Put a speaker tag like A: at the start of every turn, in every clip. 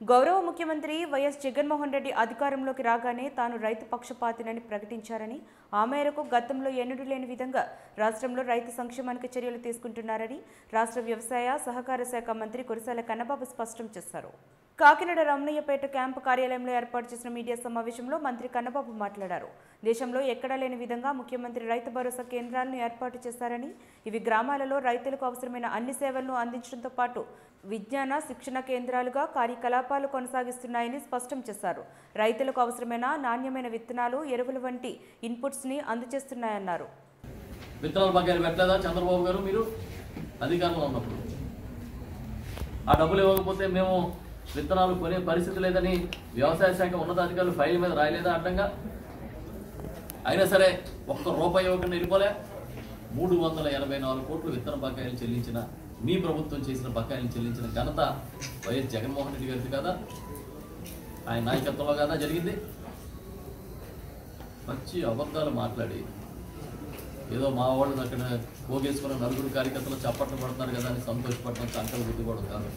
A: గౌరవ ముఖ్యమంత్రి వైఎస్ జగన్మోహన్ రెడ్డి అధికారంలోకి రాగానే తాను రైతు పక్షపాతినని ప్రకటించారని ఆ మేరకు గతంలో ఎన్నడూ లేని విధంగా రాష్ట్రంలో రైతు సంక్షేమానికి చర్యలు తీసుకుంటున్నారని రాష్ట్ర వ్యవసాయ సహకార శాఖ మంత్రి కురసాల కన్నబాబు స్పష్టం చేశారు. కాకినాడ రమణయ్యపేట క్యాంపు కార్యాలయంలో ఏర్పాటు చేసిన మీడియా సమావేశంలో మంత్రి కన్నబాబు మాట్లాడారు. దేశంలో ఎక్కడా లేని విధంగా ముఖ్యమంత్రి రైతు భరోసా కేంద్రాలను ఏర్పాటు చేశారని ఇవి గ్రామాలలో రైతులకు అవసరమైన అన్ని సేవలను అందించడంతో పాటు విజ్ఞాన శిక్షణ కేంద్రాలుగా కార్యకలాపాలు కొనసాగిస్తున్నాయని స్పష్టం చేశారు. రైతులకు అవసరమైన నాణ్యమైన విత్తనాలు ఎరువులు వంటి ఇన్పుట్స్ని అందజేస్తున్నాయన్నారు.
B: విత్తనాలు పెట్టలేదా? చంద్రబాబు గారు మీరు అధికారంలో ఉన్నప్పుడు. ఆ డబ్బులు ఇవ్వకపోతే మేము విత్తనాలు కొనే పరిస్థితి లేదని వ్యవసాయ శాఖ ఉన్నతాధికారులు ఫైల్ మీద రాయలేదా అడ్డంగా? అయినా సరే ఒక్క రూపాయి ఇవ్వకుండా వెళ్ళిపోలే. మూడు వందల ఎనభై నాలుగు కోట్లు విత్తన బకాయిలు చెల్లించిన మీ ప్రభుత్వం చేసిన బకాయిలు చెల్లించిన ఘనత వైఎస్ జగన్మోహన్ రెడ్డి గారిది కదా? ఆయన నాయకత్వంలో కదా జరిగింది? మంచి అబద్ధాలు మాట్లాడి ఏదో మా వాళ్ళు అక్కడ పోగేసుకున్న నలుగురు కార్యకర్తలు చప్పట్లు పడుతున్నారు కదా అని సంతోషపడడం సంకల్ప బుద్ధి కూడా కాదు.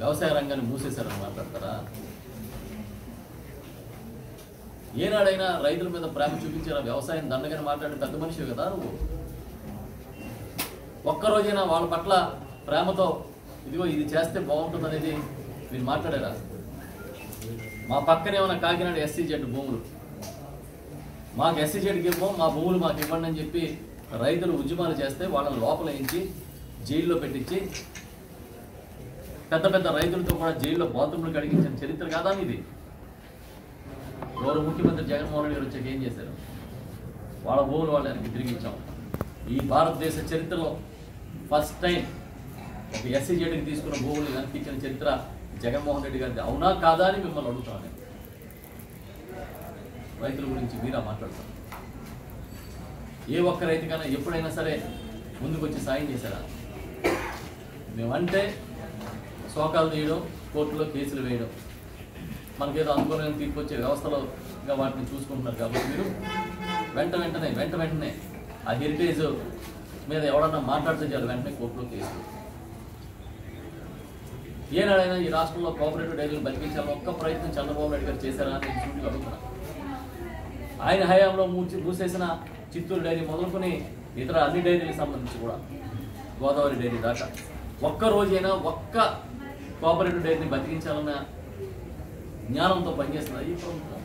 B: వ్యవసాయ రంగాన్ని మూసేశారని మాట్లాడతారా? ఏనాడైనా రైతుల మీద ప్రేమ చూపించారా? వ్యవసాయం దండగని మాట్లాడే పెద్ద మనిషి కదా నువ్వు. ఒక్కరోజైనా వాళ్ళ పట్ల ప్రేమతో ఇదిగో ఇది చేస్తే బాగుంటుంది అనేది మీరు మాట్లాడారా? మా పక్కనే ఉన్న కాకినాడ ఎస్సీ జెడ్ భూములు. మాకు ఎస్సీ జెడ్కి ఇవ్వం మా భూములు మాకు ఇవ్వండి అని చెప్పి రైతులు ఉద్యమాలు చేస్తే వాళ్ళని లోపల ఇంచి జైల్లో పెట్టించి పెద్ద పెద్ద రైతులతో కూడా జైల్లో బాత్రూమ్లు కడిగించిన చరిత్ర కాదా ఇది గౌరవ ముఖ్యమంత్రి జగన్మోహన్ రెడ్డి గారు వచ్చాక ఏం చేశారు? వాళ్ళ భూములు వాళ్ళకి తిరిగి ఇచ్చాం ఈ భారతదేశ చరిత్రలో ఫస్ట్ టైం ఒక ఎస్సీ జెడ్కి తీసుకున్న భూములు కనిపించిన చరిత్ర జగన్మోహన్ రెడ్డి గారిది. అవునా కాదా అని మిమ్మల్ని అడుగుతాను నేను. రైతుల గురించి మీరా మాట్లాడతారు? ఏ ఒక్క రైతుకైనా ఎప్పుడైనా సరే ముందుకు వచ్చి సాయం చేశారా? మేమంటే శోకాలు తీయడం కోర్టులో కేసులు వేయడం. మనకేదో అనుకూలమైన తీర్పు వచ్చే వ్యవస్థలో వాటిని చూసుకుంటున్నారు కాబట్టి మీరు వెంట వెంటనే వెంట వెంటనే ఆ హెరిటేజ్ మీద ఎవడన్నా మాట్లాడితే చాలు వెంటనే కోర్టులో కేసులు. ఏనాడైనా ఈ రాష్ట్రంలో కోఆపరేటివ్ డైరీలు బతికించాలని ఒక్క ప్రయత్నం చంద్రబాబు నాయుడు గారు చేశారా అని నేను అడుగుతున్నా. ఆయన హయాంలో మూసి మూసేసిన చిత్తూరు డైరీ మొదలుకొని ఇతర అన్ని డైరీలకు సంబంధించి కూడా గోదావరి డైరీ దాకా ఒక్క రోజైనా ఒక్క కోఆపరేటివ్ డైరీని బతికించాలన్న జ్ఞానంతో పనిచేస్తున్నారు ఈ ప్రభుత్వం.